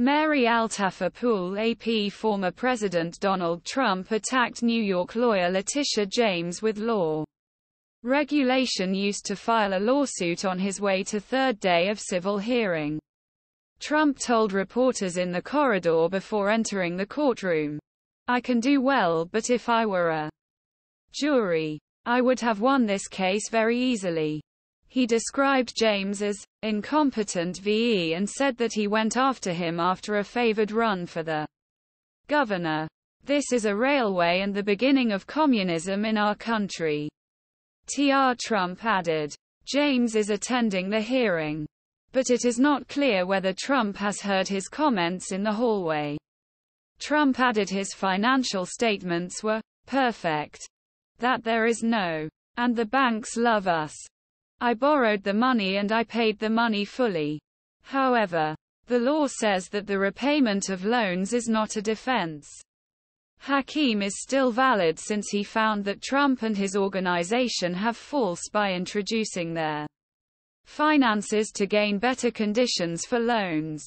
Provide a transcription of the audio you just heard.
Mary Altaffer Pool AP Former President Donald Trump attacked New York lawyer Letitia James with law regulation used to file a lawsuit on his way to third day of civil hearing. Trump told reporters in the corridor before entering the courtroom, I can do well but if I were a jury, I would have won this case very easily. He described James as incompetent VE and said that he went after him after a favored run for the governor. This is a railway and the beginning of communism in our country. TR Trump added. James is attending the hearing. But it is not clear whether Trump has heard his comments in the hallway. Trump added his financial statements were perfect. That there is no. And the banks love us. I borrowed the money and I paid the money fully. However, the law says that the repayment of loans is not a defense. Hakim is still valid since he found that Trump and his organization have false by introducing their finances to gain better conditions for loans.